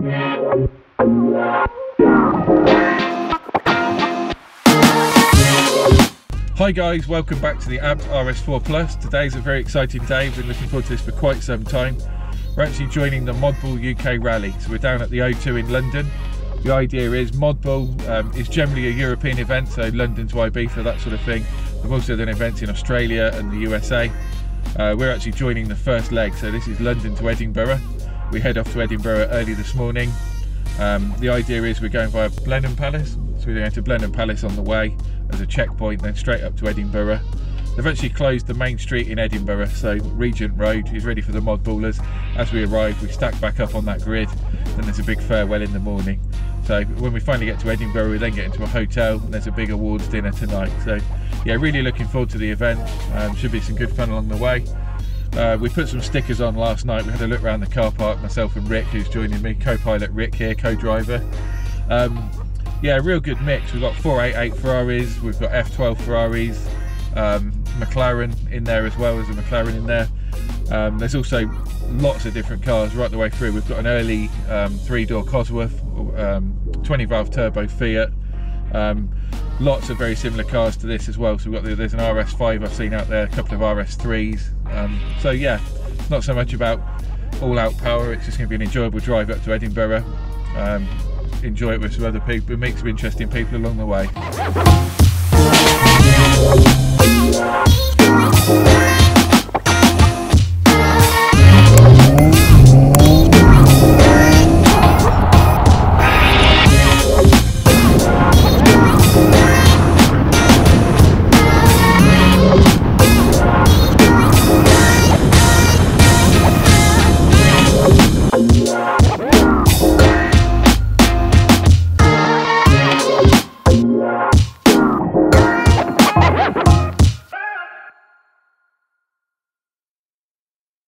Hi guys, welcome back to the Abt RS4 Plus. Today's a very exciting day, we've been looking forward to this for quite some time. We're actually joining the Modball UK Rally, so we're down at the O2 in London. The idea is Modball um, is generally a European event, so London to Ibiza, that sort of thing. We've also done events in Australia and the USA. Uh, we're actually joining the first leg, so this is London to Edinburgh. We head off to Edinburgh early this morning. Um, the idea is we're going via Blenheim Palace, so we're going to Blenheim Palace on the way as a checkpoint, then straight up to Edinburgh. They've actually closed the main street in Edinburgh, so Regent Road is ready for the mod ballers. As we arrive, we stack back up on that grid, then there's a big farewell in the morning. So when we finally get to Edinburgh, we then get into a hotel, and there's a big awards dinner tonight. So yeah, really looking forward to the event. Um, should be some good fun along the way. Uh, we put some stickers on last night. We had a look around the car park, myself and Rick, who's joining me, co-pilot Rick here, co-driver. Um, yeah, real good mix. We've got 488 Ferraris, we've got F12 Ferraris, um, McLaren in there as well. There's a McLaren in there. Um, there's also lots of different cars right the way through. We've got an early um, three-door Cosworth, um, 20 valve turbo Fiat. Um, lots of very similar cars to this as well. So we've got the, there's an RS5 I've seen out there, a couple of RS3s. Um, so yeah, not so much about all-out power. It's just going to be an enjoyable drive up to Edinburgh enjoy it with some other people, meet some interesting people along the way.